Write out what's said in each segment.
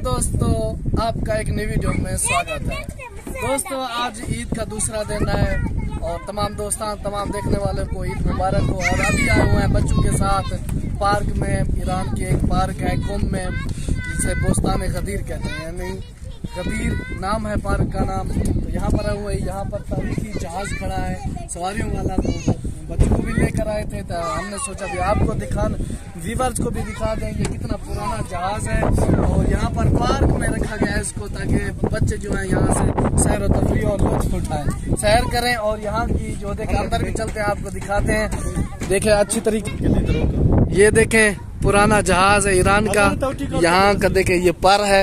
दोस्तों, आपका एक नई वीडियो में स्वागत है। दोस्तों, आज ईद का दूसरा दिन है और तमाम दोस्तान, तमाम देखने वालों को ईद मुबारक हो। और अभी आए हुए हैं बच्चों के साथ पार्क में, ईरान के एक पार्क है, कुम में, जिसे बोस्तान खदीर कहते हैं। यानी कबीर नाम है पार्क का नाम। तो यहाँ पर आए हुए यहाँ पर तारीखी जहाज़ खड़ा है, सवारियों वाला तो बच्चों को भी लेकर आए थे तो हमने सोचा भी आपको दिखा व्यूवर्स को भी दिखा दें ये कितना पुराना जहाज़ है। और यहाँ पर पार्क में रखा गया है इसको, ताकि बच्चे जो है यहाँ से सैर तफरी और लुत्फ उठाए। सैर करें और यहाँ की जो देखें, अंदर भी चलते हैं आपको दिखाते हैं। देखें, अच्छी तरीके ये देखें, पुराना जहाज़ है ईरान का। यहाँ का देखें, ये पर है।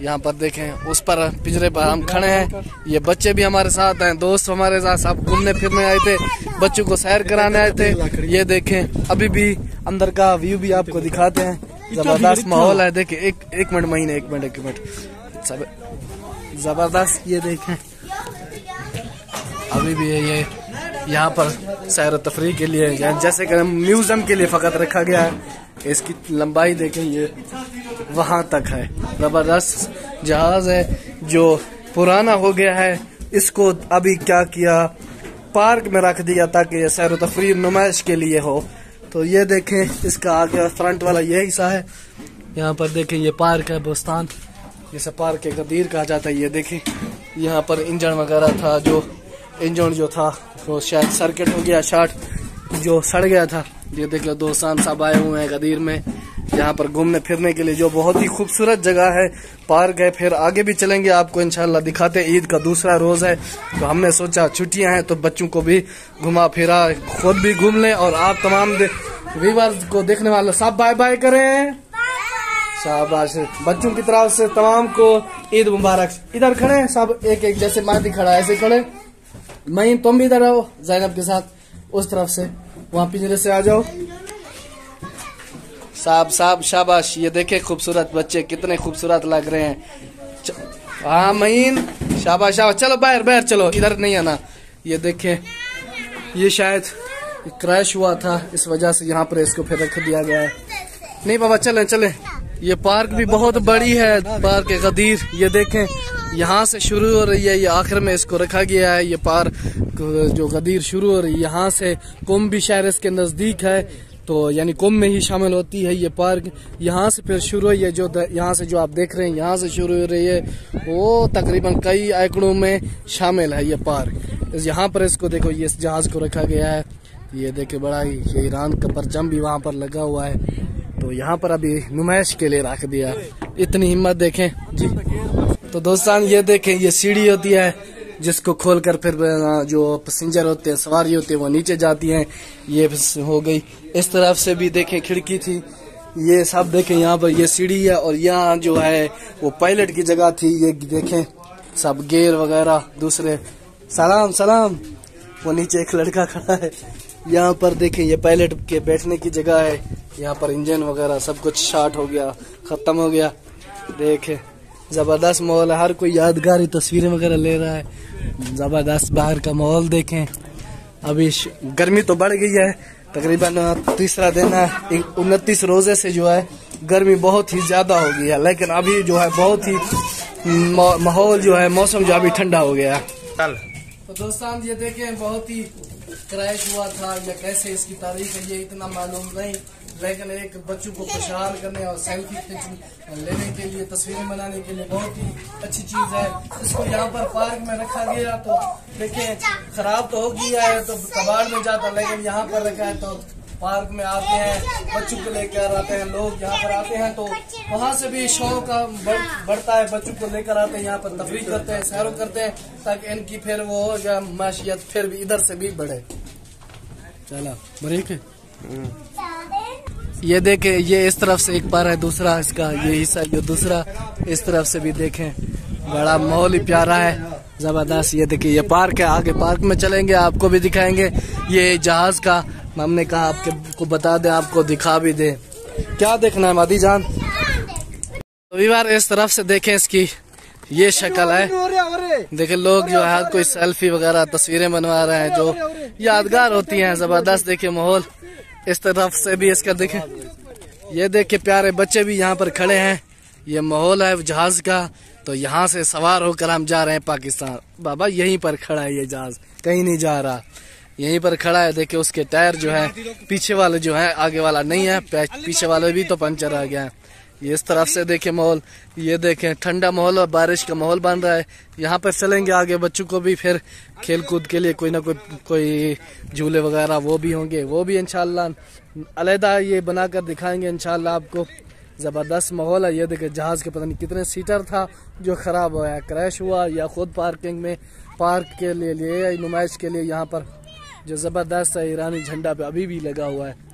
यहाँ पर देखें उस पर पिंजरे पर हम खड़े हैं। ये बच्चे भी हमारे साथ हैं दोस्त हमारे साथ सब घूमने फिरने आए थे बच्चों को सैर कराने आए थे। ये देखें अभी भी अंदर का व्यू भी आपको दिखाते हैं। ज़बरदस्त माहौल है देखें एक एक मिनट महीने एक मिनट एक मिनट। ज़बरदस्त ये देखें। अभी भी है ये यहाँ पर सैर तफरी के लिए जैसे कि म्यूज़ियम के लिए फकत रखा गया है। इसकी लंबाई देखें, ये वहाँ तक है। ज़बरदस्त जहाज़ है जो पुराना हो गया है। इसको अभी क्या किया? पार्क में रख दिया ताकि ये सैर तफरी नुमाइश के लिए हो। तो ये देखें, इसका आगे फ्रंट वाला ये हिस्सा है। यहाँ पर देखें, ये पार्क है, बोस्तान। जिसे पार्क के गदीर कहा जाता है। ये देखें, यहाँ पर इंजन वगैरह था, जो इंजन जो था वो शायद सर्किट हो गया शार्ट जो सड़ गया था। ये देख लो दोस्तान सब आए हुए हैं गदीर में यहाँ पर घूमने फिरने के लिए जो बहुत ही खूबसूरत जगह है। पार्क है फिर आगे भी चलेंगे आपको इनशाला दिखाते ईद का दूसरा रोज है तो हमने सोचा छुट्टियाँ हैं तो बच्चों को भी घुमा फिरा खुद भी घूम लें और आप तमाम व्यूवर्स को देखने वाले सब बाय बाय करें शाबाश। बच्चों की तरफ़ से तमाम को ईद मुबारक। इधर खड़े सब एक एक जैसे मादी खड़ा ऐसे खड़े। मई तुम भी इधर आओ जैनब के साथ, उस तरफ़ से। वहाँ पिंजरे से आ जाओ। साहब साहब, शाबाश। ये देखे खूबसूरत बच्चे, कितने खूबसूरत लग रहे हैं। हाँ महीन। शाबाश शाबाश। चलो, बाहर बाहर चलो। इधर नहीं आना। ये देखे, ये शायद क्रैश हुआ था, इस वजह से यहाँ पर इसको फिर रख दिया गया है। नहीं, बाबा, चले चले। ये पार्क भी बहुत बड़ी है, पार्क गदीर। ये देखें, यहाँ से शुरू हो रही है, ये आखिर में इसको रखा गया है, ये पार्क जो गदीर शुरू हो रही है, यहाँ से कुंभ भी शहर इसके नज़दीक है तो यानी कुंभ में ही शामिल होती है ये पार्क। यहाँ से फिर शुरू हुई है जो यहाँ से जो आप देख रहे हैं, यहाँ से शुरू हो रही है, वो तकरीबन कई एकड़ों में शामिल है ये पार्क। यहाँ पर इसको देखो, ये जहाज़ को रखा गया है। ये देखे बड़ा ही ईरान का परचम भी वहाँ पर लगा हुआ है। तो यहाँ पर अभी नुमाइश के लिए रख दिया। इतनी हिम्मत देखें। जी। तो दोस्तान, ये देखें, ये सीढ़ी होती है, जिसको खोलकर फिर जो पैसेंजर होते हैं, सवारी होते हैं, वो नीचे जाती हैं। ये हो गई। इस तरफ़ से भी देखें, खिड़की थी। ये सब देखें, यहाँ पर ये सीढ़ी है और यहाँ जो है, वो पायलट की जगह थी। ये देखें, सब गेयर वगैरह, दूसरे। सलाम सलाम। वो नीचे एक लड़का खड़ा है। यहाँ पर देखें, ये पायलट के बैठने की जगह है। यहाँ पर इंजन वगैरह सब कुछ शार्ट हो गया खत्म हो गया। देखे ज़बरदस्त माहौल है। हर कोई यादगारी तस्वीरें वगैरह ले रहा है। ज़बरदस्त बाहर का माहौल देखें। अभी गर्मी तो बढ़ गई है। तकरीबन तीसरा दिन है। उनतीस रोज़े से जो है गर्मी बहुत ही ज़्यादा हो गई है। लेकिन अभी जो है बहुत ही माहौल जो है मौसम जो अभी ठंडा हो गया है। तो दोस्तों ये देखें बहुत ही क्रैश हुआ था। या कैसे इसकी तारीख है ये इतना मालूम नहीं। लेकिन एक बच्चों को खुशहाल करने और सेल्फी लेने के लिए तस्वीरें बनाने के लिए बहुत ही अच्छी चीज़ है। इसको यहाँ पर पार्क में रखा गया तो देखिए खराब तो हो गया है तो कबाड़ में जाता लेकिन यहाँ पर रखा है तो पार्क में आते हैं बच्चों को लेकर आते हैं लोग यहाँ पर आते हैं तो वहाँ से भी शौक बढ़, बढ़ता है बच्चों को लेकर आते हैं यहाँ पर तफरी करते हैं सैरों करते हैं ताकि इनकी फिर वो हो माशियत फिर भी इधर से भी बढ़े। चला बरीक है। ये देखें, ये इस तरफ़ से एक बार है, दूसरा इसका ये हिस्सा, ये दूसरा इस तरफ़ से भी देखें। बड़ा माहौल ही प्यारा है, ज़बरदस्त। ये देखिए ये पार्क है, आगे पार्क में चलेंगे, आपको भी दिखाएँगे। ये जहाज़ का, हमने कहा आपके बता दें, आपको दिखा भी दे। क्या देखना है, मादी जान? रविवार इस तरफ़ से देखें इसकी, ये शक्ल है। देखे, लोग जो है, कोई सेल्फी वगैरह, तस्वीरें बनवा रहे हैं, जो यादगार होती हैं, ज़बरदस्त देखे माहौल। इस तरफ़ से भी इसका देखे, ये देख के प्यारे बच्चे भी यहाँ पर खड़े हैं। ये माहौल है जहाज़ का तो यहाँ से सवार होकर हम जा रहे हैं पाकिस्तान। बाबा, यहीं पर खड़ा है ये जहाज़, कहीं नहीं जा रहा। यहीं पर खड़ा है देखे उसके टायर जो है, पीछे वाले जो है, आगे वाला नहीं है पीछे वाले भी तो पंचर आ गया है। ये इस तरफ़ से देखे माहौल, ये देखें ठंडा माहौल और बारिश का माहौल बन रहा है। यहाँ पर चलेंगे आगे, बच्चों को भी फिर खेल कूद के लिए कोई ना कोई कोई झूले वगैरह वो भी होंगे, वो भी इनशाला अलहदा ये बनाकर दिखाएँगे इनशाला आपको। ज़बरदस्त माहौल है। ये देखे जहाज़ के पता नहीं कितने सीटर था जो ख़राब हुआ है क्रैश हुआ या खुद पार्किंग में, पार्क के लिए लिए नुमाइश के लिए यहाँ पर। जो ज़बरदस्त है, ईरानी झंडा पे अभी भी लगा हुआ है।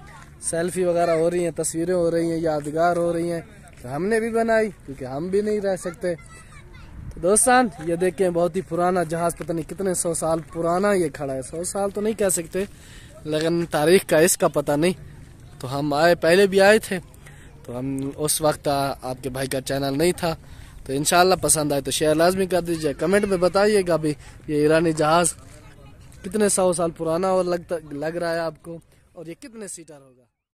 सेल्फी वगैरह हो रही हैं, तस्वीरें हो रही हैं, यादगार हो रही हैं तो हमने भी बनाई, क्योंकि हम भी नहीं रह सकते। तो दोस्तान, ये देखें बहुत ही पुराना जहाज़, पता नहीं कितने सौ साल पुराना ये खड़ा है। सौ साल तो नहीं कह सकते, लेकिन तारीख का इसका पता नहीं। तो हम आए, पहले भी आए थे तो हम उस वक्त आपके भाई का चैनल नहीं था। तो इनशाला पसंद आए तो शेयर लाजमी कर दीजिए। कमेंट में बताइएगा भी ये ईरानी जहाज़ कितने सौ साल पुराना और लगता, लग रहा है आपको, और ये कितने सीटर होगा।